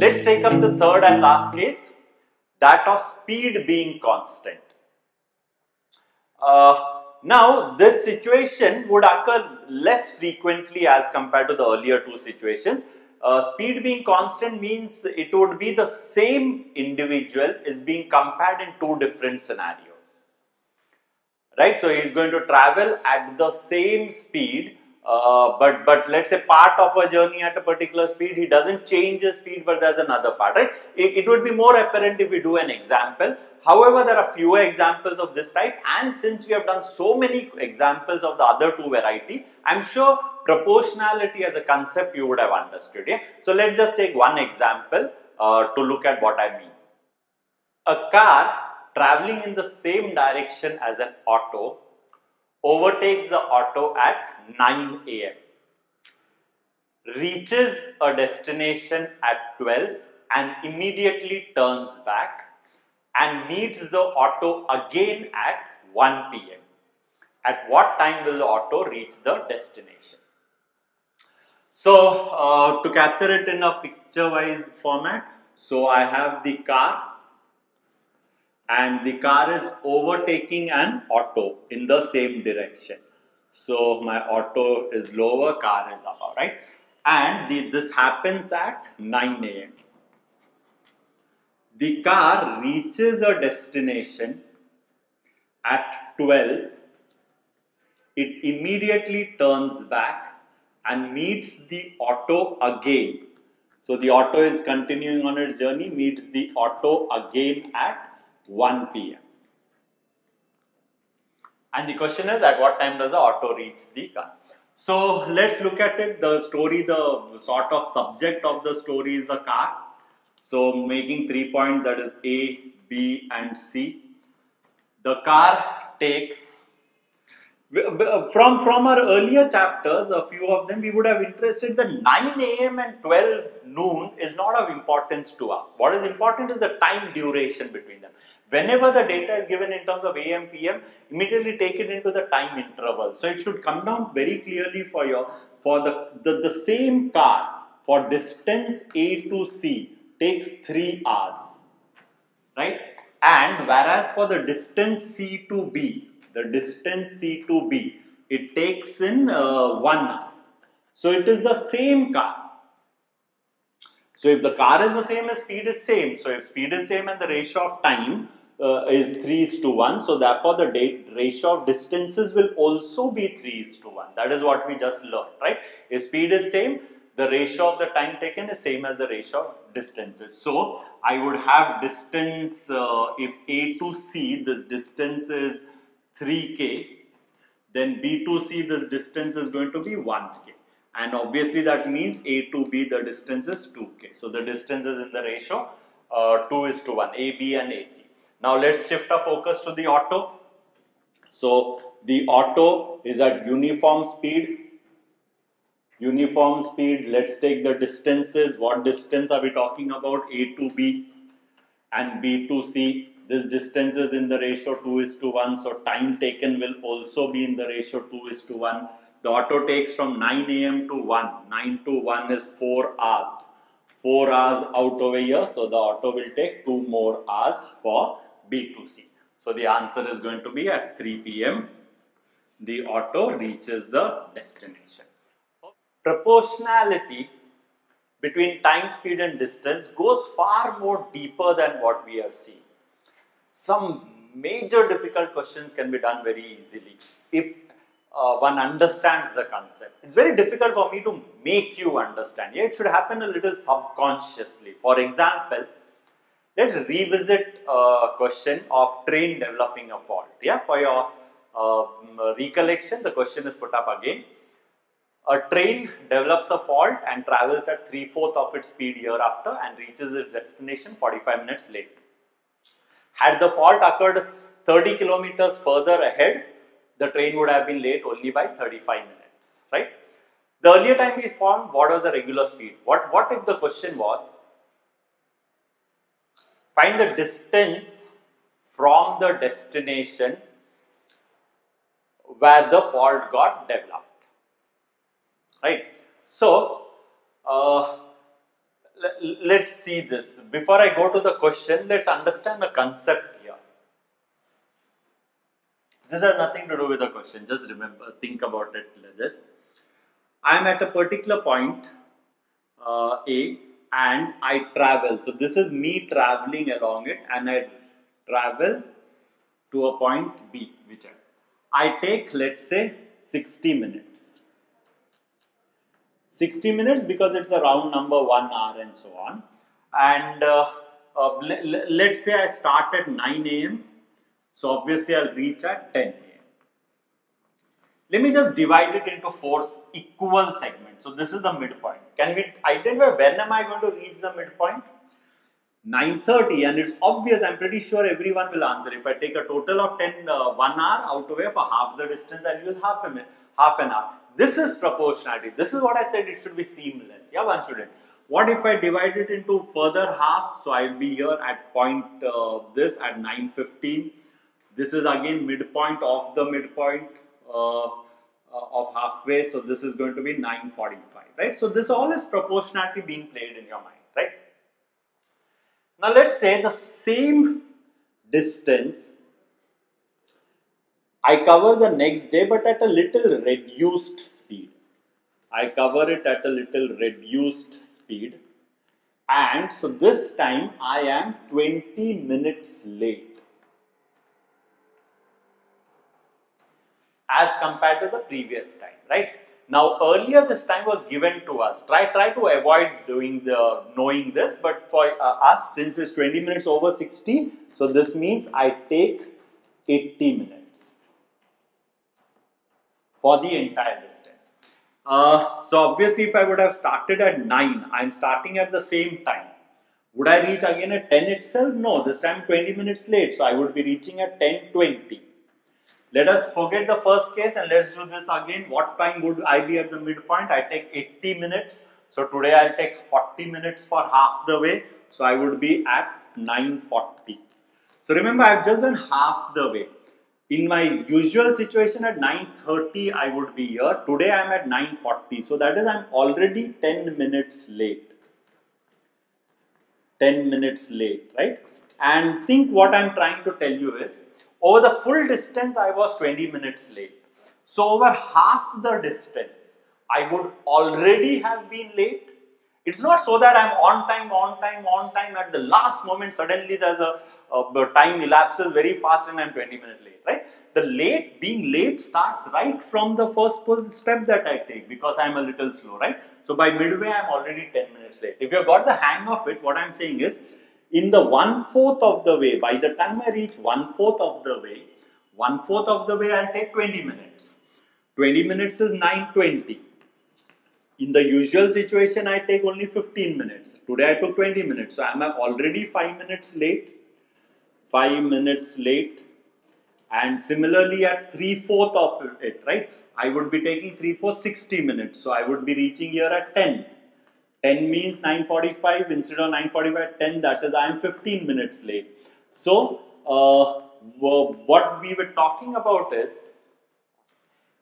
let's take up the third and last case, that of speed being constant. Uh, now, this situation would occur less frequently as compared to the earlier two situations. Uh, speed being constant means it would be the same individual is being compared in two different scenarios. Right? So, he is going to travel at the same speed uh, but but let's say part of a journey at a particular speed he doesn't change his speed but there's another part right? It, it would be more apparent if we do an example. However there are fewer examples of this type and since we have done so many examples of the other two variety i'm sure proportionality as a concept you would have understood yeah? So let's just take one example uh, to look at what i mean. A car traveling in the same direction as an auto overtakes the auto at 9 am, reaches a destination at 12 and immediately turns back and meets the auto again at 1 pm. At what time will the auto reach the destination? So, uh, to capture it in a picture wise format, so I have the car and the car is overtaking an auto in the same direction. So my auto is lower, car is upper, right? And the, this happens at 9 a.m. The car reaches a destination at 12. It immediately turns back and meets the auto again. So the auto is continuing on its journey, meets the auto again at 1 p.m. And the question is at what time does the auto reach the car? So let's look at it. The story, the sort of subject of the story is the car. So making three points that is A, B and C. The car takes from from our earlier chapters, a few of them we would have interested that 9 a.m. and 12 noon is not of importance to us. What is important is the time duration between them. Whenever the data is given in terms of AM, PM, immediately take it into the time interval. So it should come down very clearly for your for the, the, the same car for distance A to C takes 3 hours. Right? And whereas for the distance C to B, the distance C to B, it takes in uh, 1 hour. So it is the same car. So if the car is the same as speed is same, so if speed is same and the ratio of time uh, is 3 is to 1. So therefore the ratio of distances will also be 3 is to 1. That is what we just learned, right? If speed is same, the ratio of the time taken is same as the ratio of distances. So I would have distance, uh, if A to C, this distance is 3k, then B to C, this distance is going to be 1k. And obviously that means A to B, the distance is 2k. So the distance is in the ratio uh, 2 is to 1, AB and AC. Now let's shift our focus to the auto. So the auto is at uniform speed. Uniform speed, let's take the distances. What distance are we talking about? A to B and B to C. This distance is in the ratio 2 is to 1. So time taken will also be in the ratio 2 is to 1. The auto takes from 9 a.m. to 1. 9 to 1 is 4 hours. 4 hours out over here. So the auto will take 2 more hours for B to C. So the answer is going to be at 3 p.m. The auto reaches the destination. Proportionality between time, speed and distance goes far more deeper than what we have seen. Some major difficult questions can be done very easily if uh, one understands the concept. It's very difficult for me to make you understand. Yeah, it should happen a little subconsciously. For example, Let's revisit a question of train developing a fault. Yeah, for your uh, recollection, the question is put up again. A train develops a fault and travels at 3 4th of its speed hereafter and reaches its destination 45 minutes late. Had the fault occurred 30 kilometers further ahead, the train would have been late only by 35 minutes, right? The earlier time we found what was the regular speed? What, what if the question was Find the distance from the destination where the fault got developed. Right. So, uh, let's see this. Before I go to the question, let's understand the concept here. This has nothing to do with the question. Just remember, think about it like this. I am at a particular point uh, A and I travel. So this is me traveling along it and I travel to a point B, which I, take, let's say, 60 minutes. 60 minutes because it's a round number, 1 hour and so on. And uh, uh, let's say I start at 9 a.m. So obviously I'll reach at 10 a.m. Let me just divide it into four equal segments. So this is the midpoint. Can we identify when am I going to reach the midpoint? 9.30 and it's obvious, I'm pretty sure everyone will answer. If I take a total of 10, uh, 1 hour out of way for half the distance, I'll use half a minute, half an hour. This is proportionality. This is what I said it should be seamless. Yeah, one shouldn't. What if I divide it into further half? So I'll be here at point uh, this at 9.15. This is again midpoint of the midpoint uh, uh, of halfway. So this is going to be 9.45, right? So this all is proportionality being played in your mind, right? Now let's say the same distance I cover the next day but at a little reduced speed. I cover it at a little reduced speed and so this time I am 20 minutes late as compared to the previous time, right? Now earlier this time was given to us. Try try to avoid doing the knowing this, but for uh, us since it's 20 minutes over 60, so this means I take 80 minutes for the entire distance. Uh, so obviously if I would have started at 9, I'm starting at the same time. Would I reach again at 10 itself? No, this time 20 minutes late, so I would be reaching at 10.20. Let us forget the first case and let's do this again. What time would I be at the midpoint? I take 80 minutes. So today I'll take 40 minutes for half the way. So I would be at 940. So remember I've just done half the way. In my usual situation at 9.30 I would be here. Today I'm at 9.40. So that is I'm already 10 minutes late. 10 minutes late, right? And think what I'm trying to tell you is over the full distance, I was 20 minutes late. So over half the distance, I would already have been late. It's not so that I'm on time, on time, on time. At the last moment, suddenly there's a, a time elapses very fast and I'm 20 minutes late, right? The late, being late starts right from the first step that I take because I'm a little slow, right? So by midway, I'm already 10 minutes late. If you've got the hang of it, what I'm saying is in the one fourth of the way, by the time I reach one fourth of the way, one fourth of the way I'll take 20 minutes. 20 minutes is 920. In the usual situation, I take only 15 minutes. Today I took 20 minutes. So I'm already 5 minutes late. 5 minutes late. And similarly at 3 fourth of it, right? I would be taking 3 4 60 minutes. So I would be reaching here at 10. 10 means 9.45 instead of 9.45 10 that is I am 15 minutes late. So uh, what we were talking about is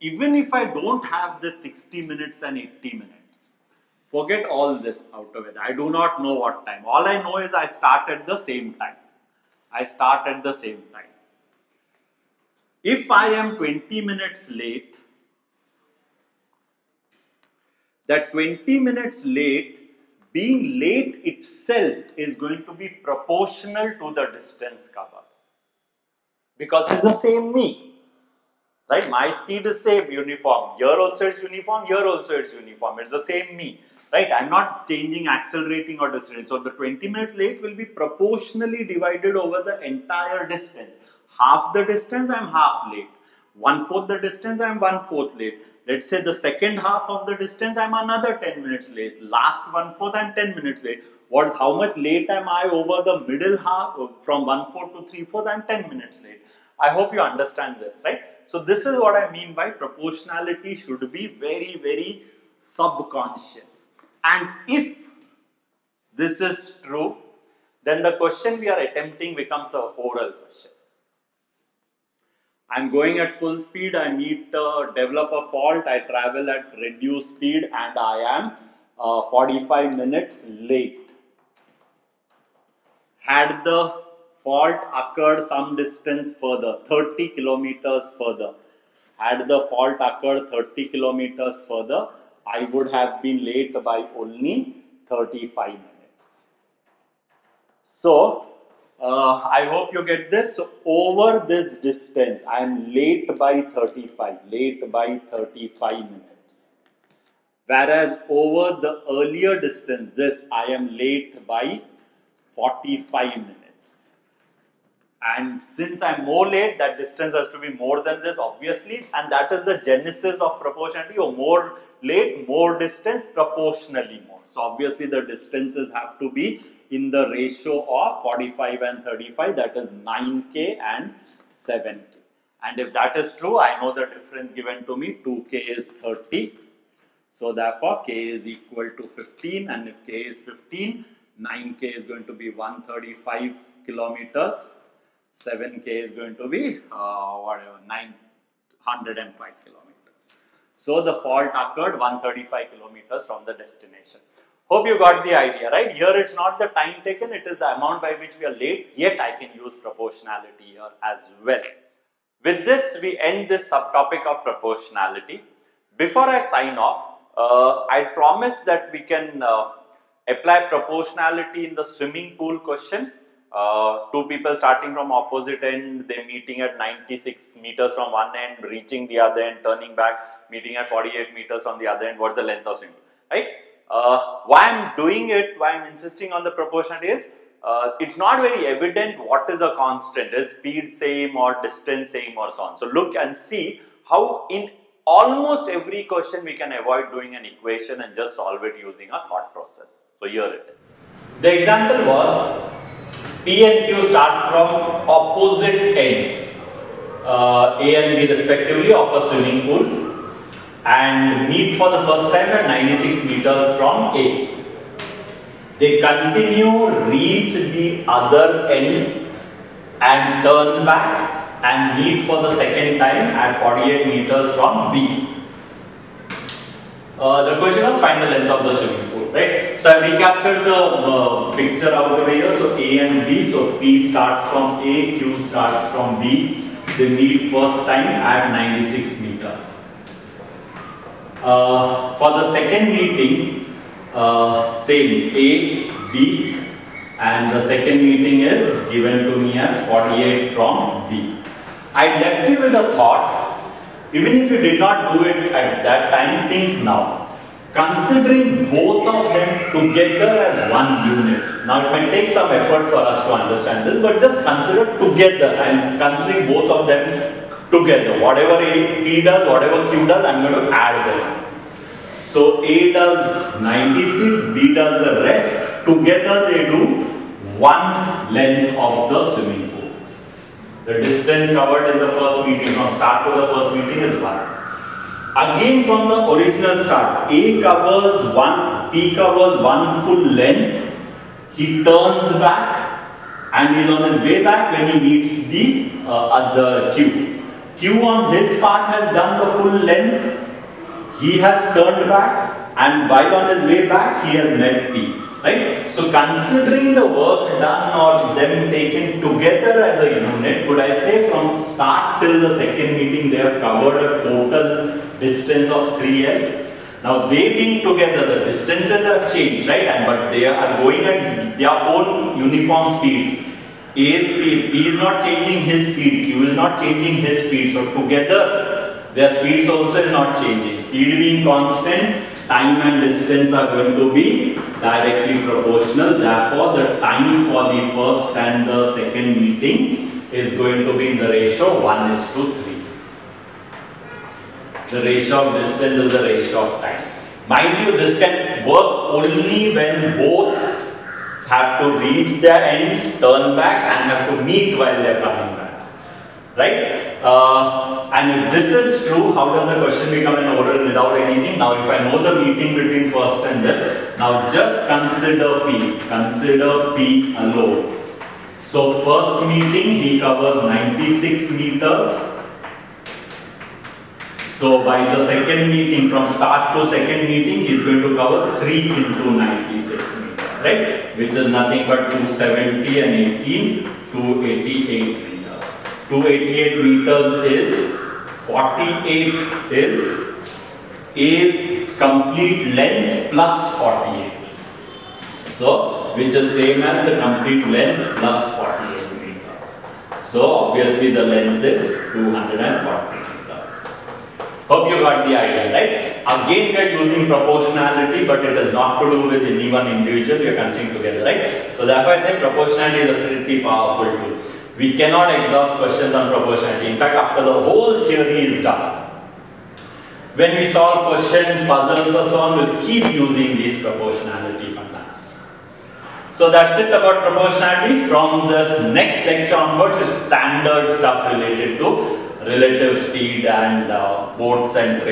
even if I don't have the 60 minutes and 80 minutes, forget all this out of it. I do not know what time. All I know is I start at the same time. I start at the same time. If I am 20 minutes late, that 20 minutes late, being late itself is going to be proportional to the distance covered. Because it's the same me. Right? My speed is same, uniform. Here also it's uniform, here also it's uniform. It's the same me. Right? I'm not changing, accelerating or decelerating. So the 20 minutes late will be proportionally divided over the entire distance. Half the distance, I'm half late. One fourth the distance, I'm one fourth late let's say the second half of the distance I'm another 10 minutes late. Last one fourth I'm 10 minutes late. What is how much late am I over the middle half uh, from one fourth to three fourth I'm 10 minutes late. I hope you understand this, right? So this is what I mean by proportionality should be very, very subconscious. And if this is true, then the question we are attempting becomes an oral question. I'm going at full speed, I meet, uh, develop a fault, I travel at reduced speed and I am uh, 45 minutes late. Had the fault occurred some distance further, 30 kilometers further, had the fault occurred 30 kilometers further, I would have been late by only 35 minutes. So, uh, I hope you get this. Over this distance, I am late by 35, late by 35 minutes. Whereas over the earlier distance, this I am late by 45 minutes. And since I'm more late, that distance has to be more than this, obviously. And that is the genesis of proportionality. Or more late, more distance, proportionally more. So obviously the distances have to be in the ratio of 45 and 35, that is 9k and 7k. And if that is true, I know the difference given to me, 2k is 30. So therefore, k is equal to 15 and if k is 15, 9k is going to be 135 kilometers, 7k is going to be uh, whatever 905 kilometers. So the fault occurred 135 kilometers from the destination. Hope you got the idea, right? Here it's not the time taken, it is the amount by which we are late, yet I can use proportionality here as well. With this, we end this subtopic of proportionality. Before I sign off, uh, I promise that we can uh, apply proportionality in the swimming pool question. Uh, two people starting from opposite end, they meeting at 96 meters from one end, reaching the other end, turning back, meeting at 48 meters from the other end. What's the length of swimming right? Uh, why I'm doing it, why I'm insisting on the proportionality is, uh, it's not very evident what is a constant, is speed same or distance same or so on. So look and see how in almost every question we can avoid doing an equation and just solve it using a thought process. So here it is. The example was P and Q start from opposite ends, uh, A and B respectively of a swimming pool and meet for the first time at 96 meters from A. They continue, reach the other end and turn back and meet for the second time at 48 meters from B. Uh, the question was find the length of the swimming pool, right? So I recaptured the uh, picture out over here. So A and B, so P starts from A, Q starts from B. They meet first time at 96 meters. Uh, for the second meeting, uh, same A, B, and the second meeting is given to me as 48 from B. I left you with a thought, even if you did not do it at that time, think now. Considering both of them together as one unit. Now it may take some effort for us to understand this, but just consider together and considering both of them together. Whatever A, P does, whatever Q does, I'm going to add them. So A does 96, B does the rest. Together they do one length of the swimming pool. The distance covered in the first meeting from start to the first meeting is 1. Again from the original start, A covers 1, P covers 1 full length. He turns back and is on his way back when he meets the uh, other Q. Q on his part has done the full length. He has turned back and while on his way back he has met P right? So considering the work done or them taken together as a unit, could I say from start till the second meeting they have covered a total distance of 3L? Now they being together, the distances have changed, right? And but they are going at their own uniform speeds. A's speed, B is not changing his speed, Q is not changing his speed. So together, their speeds also is not changing. Speed being constant, time and distance are going to be directly proportional. Therefore, the time for the first and the second meeting is going to be in the ratio 1 is to 3. The ratio of distance is the ratio of time. Mind you, this can work only when both have to reach their ends, turn back and have to meet while they are coming back. Right? Uh, and if this is true, how does the question become an oral without anything? Now, if I know the meeting between first and this, now just consider P. Consider P alone. So, first meeting, he covers 96 meters. So by the second meeting, from start to second meeting, he is going to cover 3 into 96 meters, right? Which is nothing but 270 and 18, 288 meters. 288 meters is 48 is is complete length plus 48. So, which is same as the complete length plus 48 meters. So, obviously the length is 240 meters. Hope you got the idea, right? Again, we are using proportionality, but it has not to do with any one individual, we are considering together, right? So, therefore, I say proportionality is a pretty powerful tool. We cannot exhaust questions on proportionality. In fact, after the whole theory is done, when we solve questions, puzzles or so on, we'll keep using these proportionality formulas. So that's it about proportionality. From this next lecture onwards standard stuff related to relative speed and uh, boats and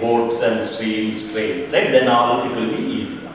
boats and streams, trains, right? Then all it will be easy.